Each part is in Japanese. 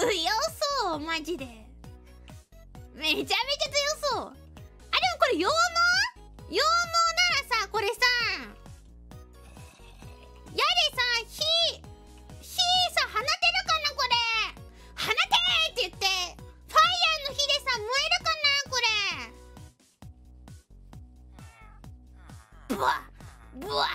強そうマジで。めちゃめちゃ強そう。あでもこれ羊毛？羊毛ならさこれさやでさ火火さ放てるかなこれ。放てって言ってファイヤーの火でさ燃えるかなこれ。ブワッブワッ。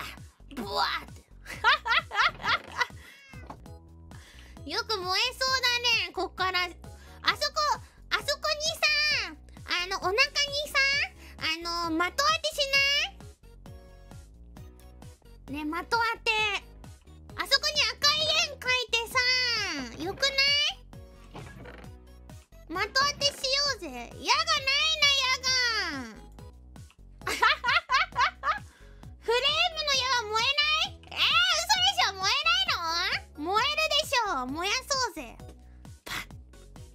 的当てしない？ね的当て。あそこに赤い円描いてさよくない？的当てしようぜ。矢がないな矢が。フレームの矢は燃えない？えー、嘘でしょ？燃えないの？燃えるでしょ。燃やそうぜ。パッ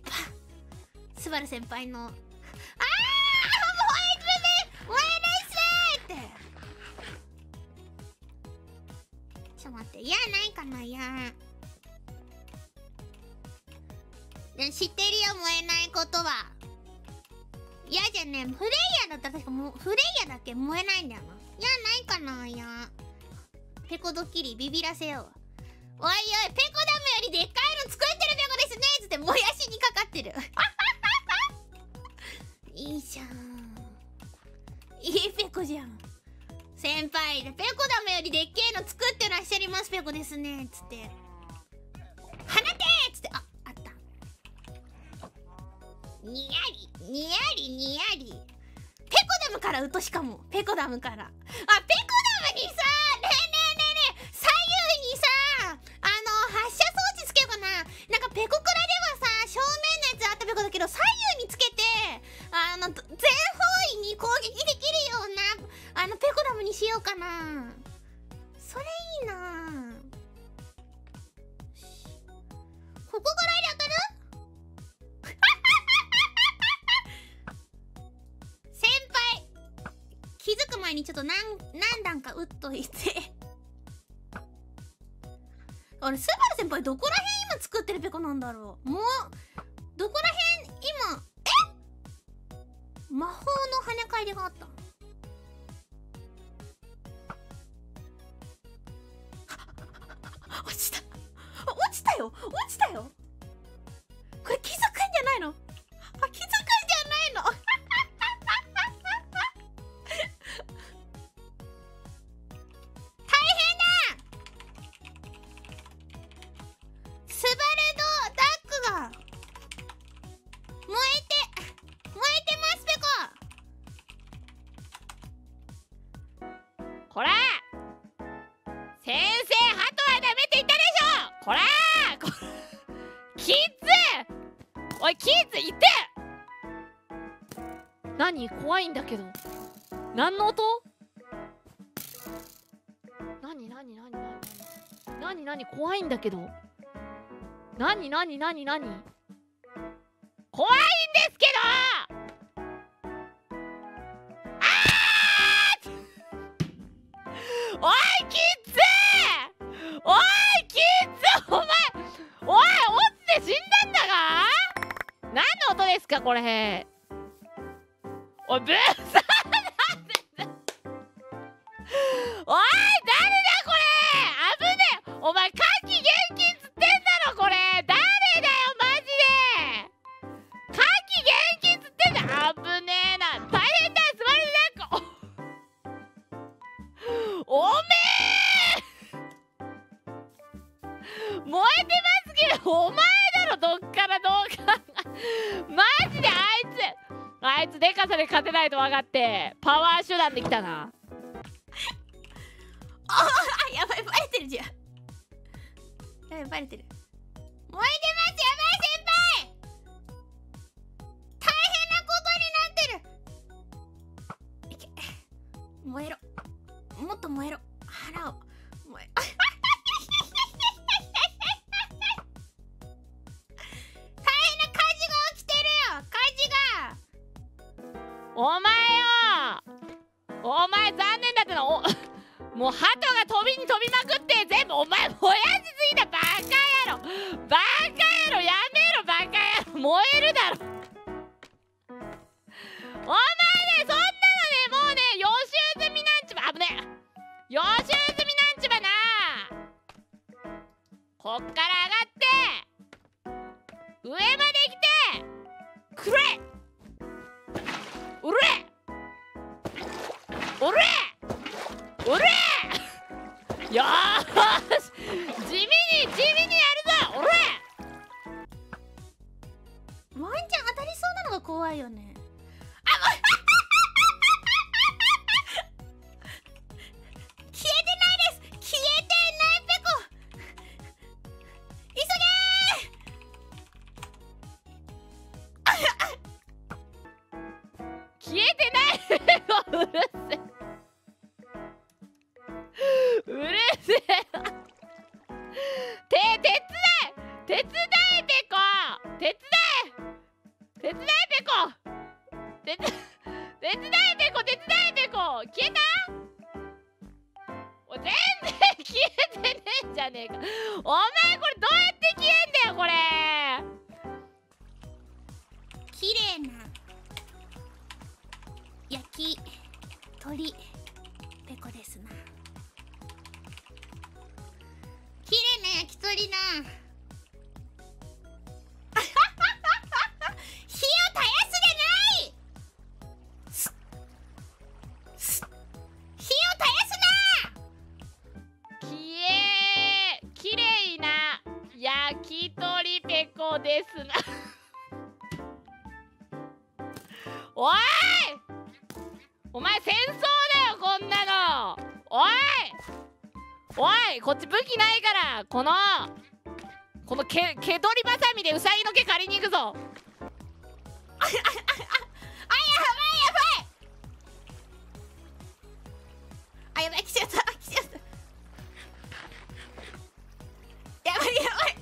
パッ。スバル先輩ので知ってるよ燃えないことは。矢じゃねフレイヤーだったら確かもうフレイヤーだっけ燃えないんだよな。矢ないかな矢ペコドッキリビビらせよう。おいおいペコダムよりでっかいの作ってるペコですねつってもやしにかかってる。いいじゃん。いいペコじゃん。先輩ペコダムよりでっけえの作ってらっしゃいますペコですねつってにやりにやりにやり。ペコダムからうとしかも。ペコダムから。あペ前にちょっと何何段か打っといて。あれスバル先輩どこら辺今作ってるペコなんだろう。もうどこら辺今え魔法の跳ね返りがあった。こらこキッズ！おいキッズいて！何？怖いんだけど。何の音？何？何？何？何？何？何？怖いんだけど。何？何？何？何？怖いんですけど！何の音ですかこれ。おいブーさんなんでだ。おい誰だこれ。危ねえ。お前火気厳禁つってんだろこれ。誰だよマジで。火気厳禁つってんだ。危ねえな。大変だスバルダッおめえ。燃えてますけどお前でかさで勝てないと分かってパワー手段できたな。ああやばいバレてるじゃん。やばいバレてる。燃えてますやばい先輩。大変なことになってる。いけ。燃えろ。お前よ。お前残念だったな。お もう鳩が飛びに飛びまくってよーし。地味に地味にやるぞおれ。ワンちゃん当たりそうなのが怖いよね。消えてないです。消えてないペコ。急げ 消えてない。う る伝えペコ手伝えペコ手伝えペコ消えた？お全然消えてねえじゃねえか。お前これどうやって消えんだよこれ。綺麗な。焼き鳥ペコですな。綺麗な焼き鳥な。ですな。おい！お前戦争だよこんなの。おい！おいこっち武器ないからこのこの毛毛取りバサミでウサギの毛借りに行くぞ。あやばいやばいあやばい来ちゃった来ちゃった。やばいやばい。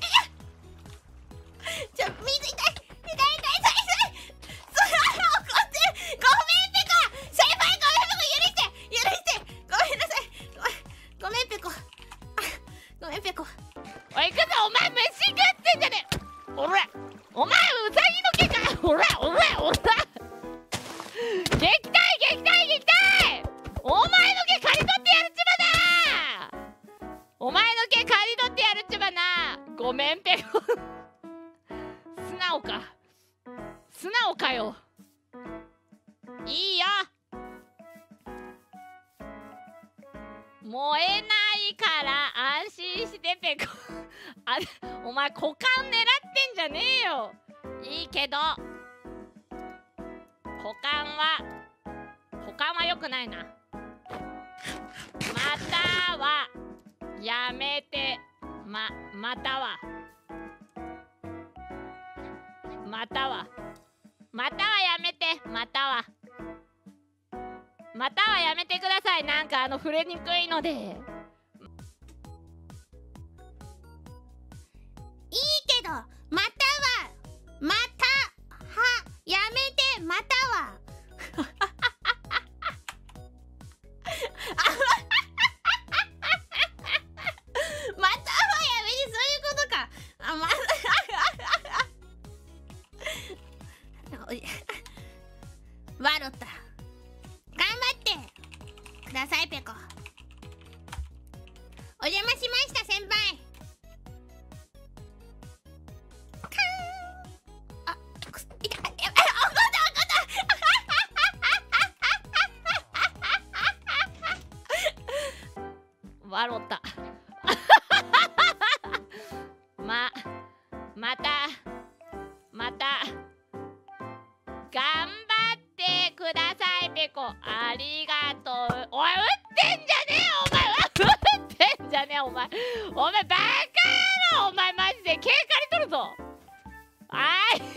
ごめんペコ素直か。素直かよ。いいよ燃えないから安心してペコ。あお前股間狙ってんじゃねえよ。いいけど。股間は股間は良くないな。またはやめて。ままたは。または。またはやめて。または。またはやめてください。なんかあの触れにくいので。さいペコありがとう。おい打ってんじゃねえよお前。打ってんじゃねえお前。お前バカ野郎お前マジで毛刈り取るぞ。あいつ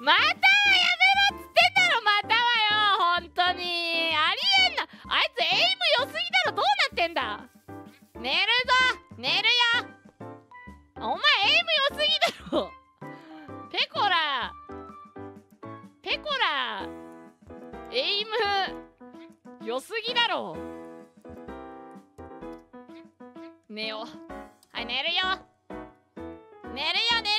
または寝ようはい寝るよ。寝るよね。